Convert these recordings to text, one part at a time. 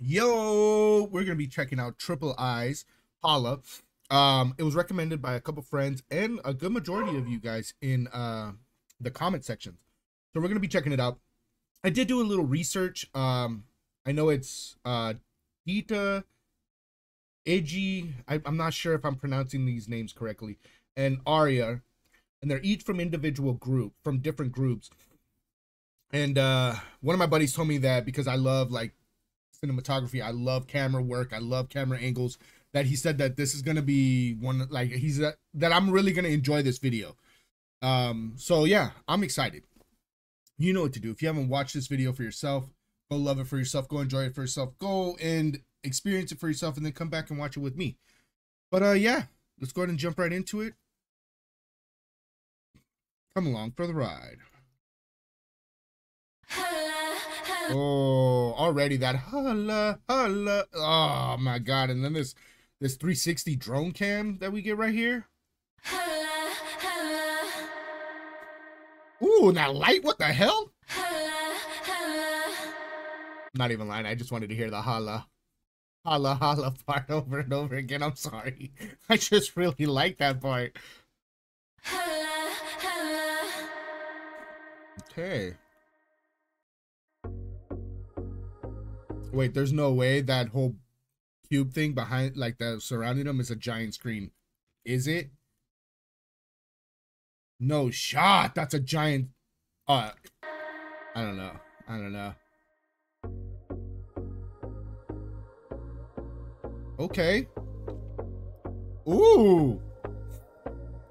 Yo, we're gonna be checking out Triple iz Halla. Um, it was recommended by a couple friends and a good majority of you guys in uh the comment sections. So we're gonna be checking it out. I did do a little research. Um, I know it's uh Dita Eji. I, I'm not sure if I'm pronouncing these names correctly, and Aria, and they're each from individual group from different groups. And uh, one of my buddies told me that because I love like cinematography, I love camera work, I love camera angles. That he said that this is gonna be one like he's uh, that I'm really gonna enjoy this video. Um, so yeah, I'm excited. You know what to do. If you haven't watched this video for yourself, go love it for yourself. Go enjoy it for yourself. Go and experience it for yourself, and then come back and watch it with me. But uh, yeah, let's go ahead and jump right into it. Come along for the ride. Oh, already that holla holla. Oh my god! And then this this 360 drone cam that we get right here. Ooh, that light! What the hell? Not even lying. I just wanted to hear the holla, holla, holla part over and over again. I'm sorry. I just really like that part. Okay. Wait, there's no way that whole cube thing behind, like the surrounding them, is a giant screen. Is it? No shot. That's a giant. Uh, I don't know. I don't know. Okay. Ooh.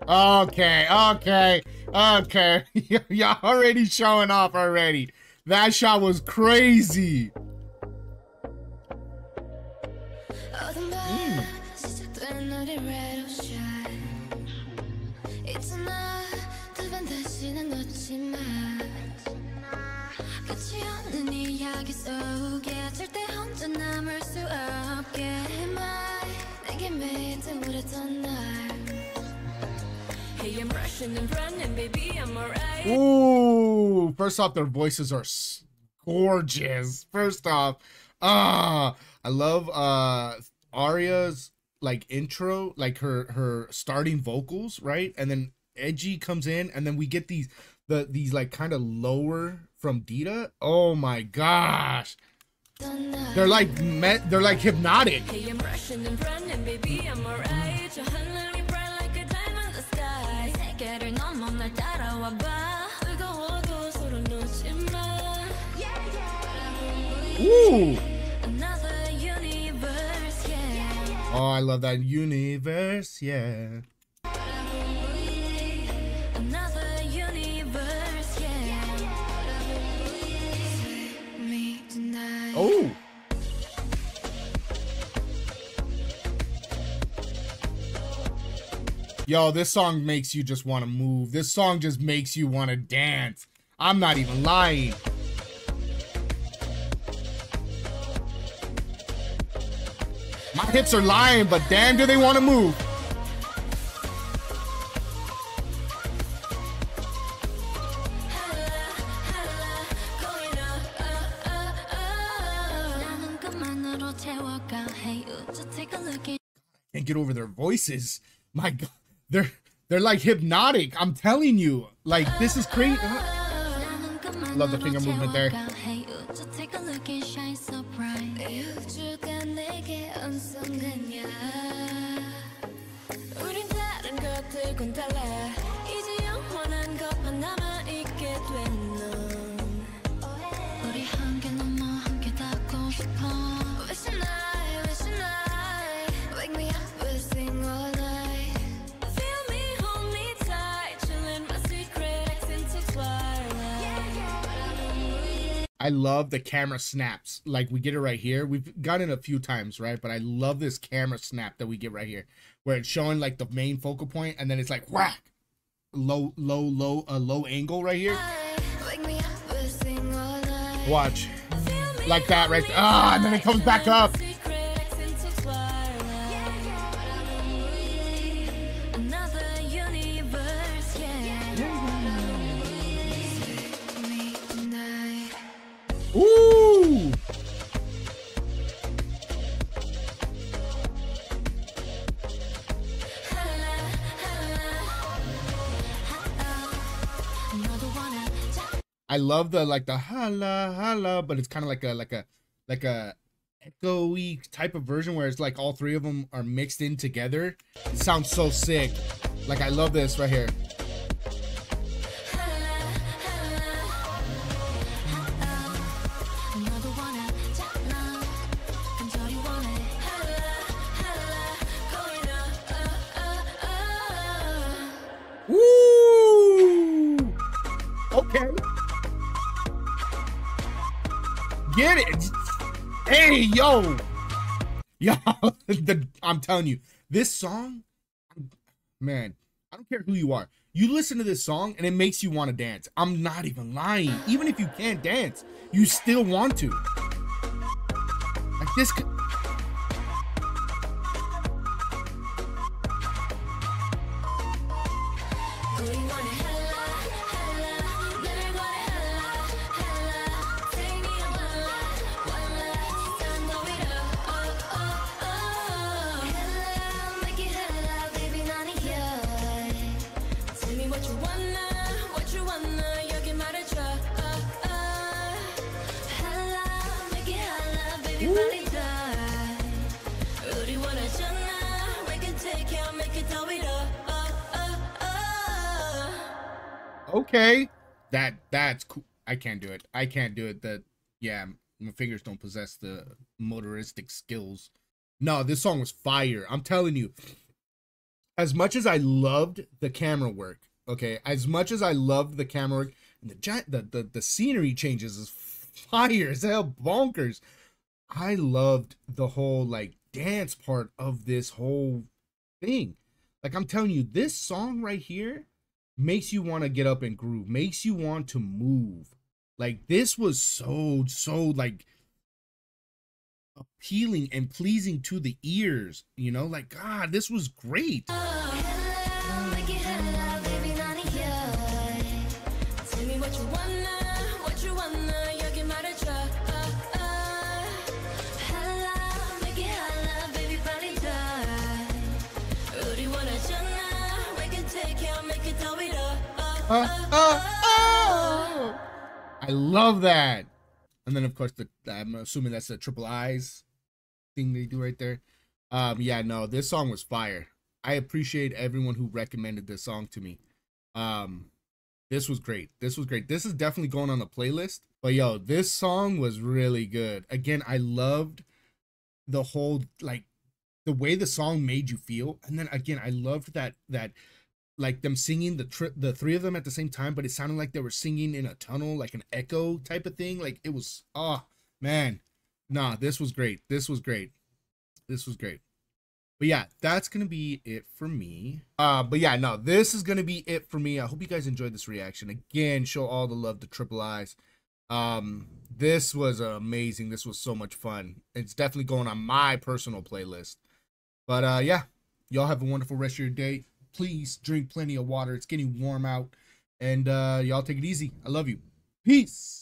Okay. Okay. Okay. Y'all already showing off already. That shot was crazy. Ooh, first off, their voices are gorgeous. First off, ah, I love uh Aria's like intro, like her her starting vocals, right? And then edgy comes in, and then we get these the these like kind of lower from Dita. Oh my gosh. They're like met, they're like hypnotic. Ooh. Oh, I love that universe, yeah. Oh. Yo, this song makes you just want to move. This song just makes you want to dance. I'm not even lying. My hips are lying, but damn do they want to move. Can't get over their voices. My God, they're they're like hypnotic. I'm telling you, like this is crazy. Love the finger movement there. Love the camera snaps. Like we get it right here. We've gotten it a few times, right? But I love this camera snap that we get right here, where it's showing like the main focal point, and then it's like whack, low, low, low, a low angle right here. Watch, like that, right? Ah, and then it comes back up. I love the like the hala hala, but it's kind of like a like a like a echoey type of version where it's like all three of them are mixed in together. It sounds so sick. Like I love this right here. Get it. Hey, yo. Yo, the, I'm telling you, this song, man, I don't care who you are. You listen to this song and it makes you want to dance. I'm not even lying. Even if you can't dance, you still want to. Like this. Okay, that that's cool. I can't do it. I can't do it. That yeah, my fingers don't possess the motoristic skills. No, this song was fire. I'm telling you. As much as I loved the camera work, okay, as much as I loved the camera work, and the the the, the scenery changes is fire as hell, bonkers. I loved the whole like dance part of this whole thing. Like I'm telling you, this song right here makes you want to get up and groove, makes you want to move. Like this was so so like appealing and pleasing to the ears, you know? Like god, this was great. I love that. And then of course the I'm assuming that's the Triple iz thing they do right there. Um yeah, no, this song was fire. I appreciate everyone who recommended this song to me. Um this was great. This was great. This is definitely going on the playlist. But yo, this song was really good. Again, I loved the whole like the way the song made you feel. And then again, I loved that that like them singing the tri- the three of them at the same time, but it sounded like they were singing in a tunnel, like an echo type of thing. Like it was, oh man, nah, this was great. This was great. This was great. But yeah, that's gonna be it for me. Uh, but yeah, no, this is gonna be it for me. I hope you guys enjoyed this reaction. Again, show all the love to Triple iz. Um, this was amazing. This was so much fun. It's definitely going on my personal playlist. But uh, yeah, y'all have a wonderful rest of your day please drink plenty of water. It's getting warm out. And uh, y'all take it easy. I love you. Peace.